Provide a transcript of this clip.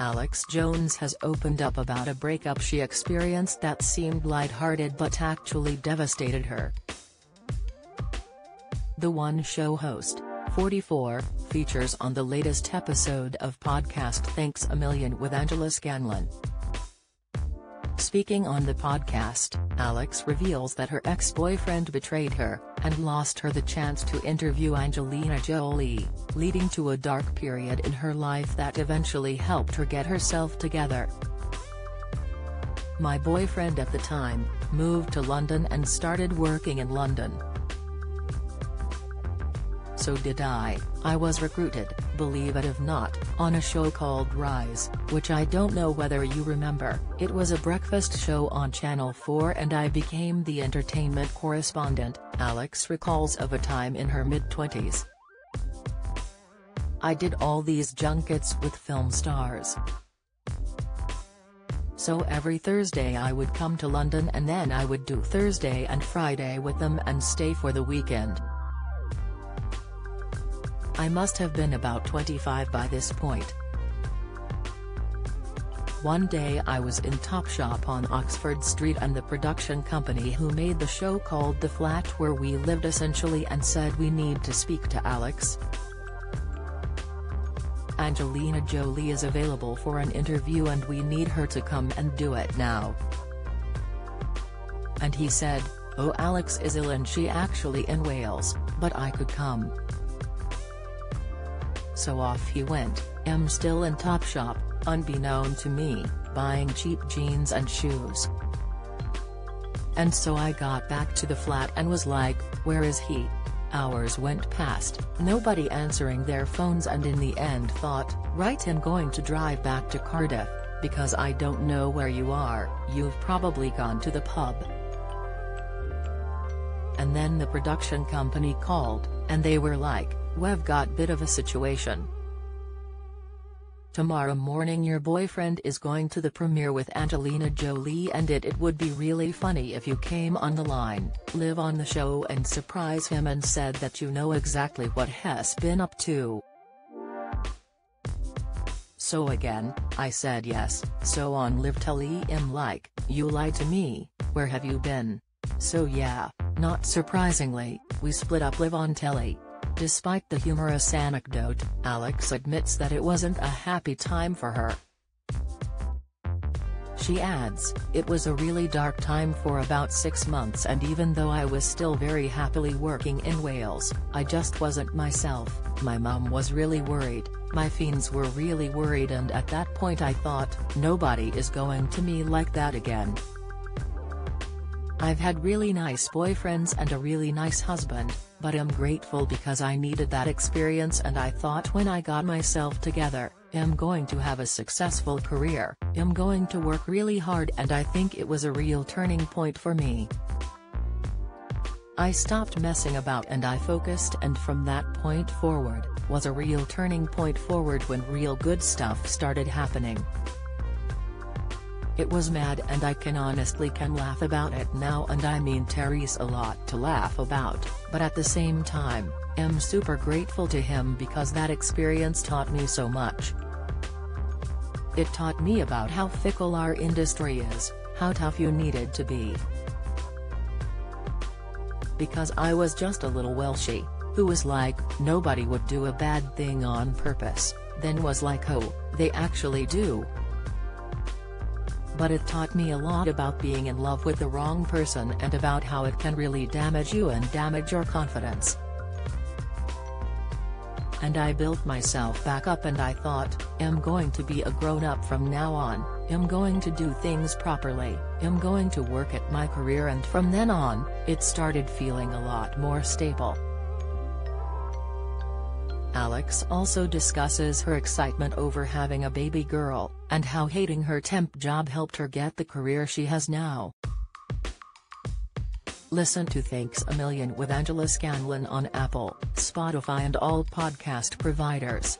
Alex Jones has opened up about a breakup she experienced that seemed lighthearted but actually devastated her. The One Show host, 44, features on the latest episode of podcast Thanks a Million with Angela Scanlon. Speaking on the podcast, Alex reveals that her ex-boyfriend betrayed her, and lost her the chance to interview Angelina Jolie, leading to a dark period in her life that eventually helped her get herself together. My boyfriend at the time, moved to London and started working in London. So did I, I was recruited, believe it or not, on a show called Rise, which I don't know whether you remember, it was a breakfast show on Channel 4 and I became the entertainment correspondent, Alex recalls of a time in her mid-twenties. I did all these junkets with film stars. So every Thursday I would come to London and then I would do Thursday and Friday with them and stay for the weekend. I must have been about 25 by this point. One day I was in Topshop on Oxford Street and the production company who made the show called The Flat where we lived essentially and said we need to speak to Alex. Angelina Jolie is available for an interview and we need her to come and do it now. And he said, oh Alex is ill and she actually in Wales, but I could come so off he went, am still in Topshop, unbeknown to me, buying cheap jeans and shoes. And so I got back to the flat and was like, where is he? Hours went past, nobody answering their phones and in the end thought, right I'm going to drive back to Cardiff, because I don't know where you are, you've probably gone to the pub. And then the production company called, and they were like, We've got bit of a situation. Tomorrow morning your boyfriend is going to the premiere with Angelina Jolie and it, it would be really funny if you came on the line, live on the show and surprise him and said that you know exactly what he's been up to. So again, I said yes, so on live telly him like, you lie to me, where have you been? So yeah, not surprisingly, we split up live on telly. Despite the humorous anecdote, Alex admits that it wasn't a happy time for her. She adds, it was a really dark time for about six months and even though I was still very happily working in Wales, I just wasn't myself, my mum was really worried, my fiends were really worried and at that point I thought, nobody is going to me like that again. I've had really nice boyfriends and a really nice husband, but am grateful because I needed that experience and I thought when I got myself together, am going to have a successful career, am going to work really hard and I think it was a real turning point for me. I stopped messing about and I focused and from that point forward, was a real turning point forward when real good stuff started happening. It was mad and I can honestly can laugh about it now and I mean Terry's a lot to laugh about, but at the same time, am super grateful to him because that experience taught me so much. It taught me about how fickle our industry is, how tough you needed to be. Because I was just a little Welshie, who was like, nobody would do a bad thing on purpose, then was like oh, they actually do, but it taught me a lot about being in love with the wrong person and about how it can really damage you and damage your confidence. And I built myself back up and I thought, am going to be a grown-up from now on, am going to do things properly, am going to work at my career and from then on, it started feeling a lot more stable. Alex also discusses her excitement over having a baby girl, and how hating her temp job helped her get the career she has now. Listen to Thanks a Million with Angela Scanlon on Apple, Spotify and all podcast providers.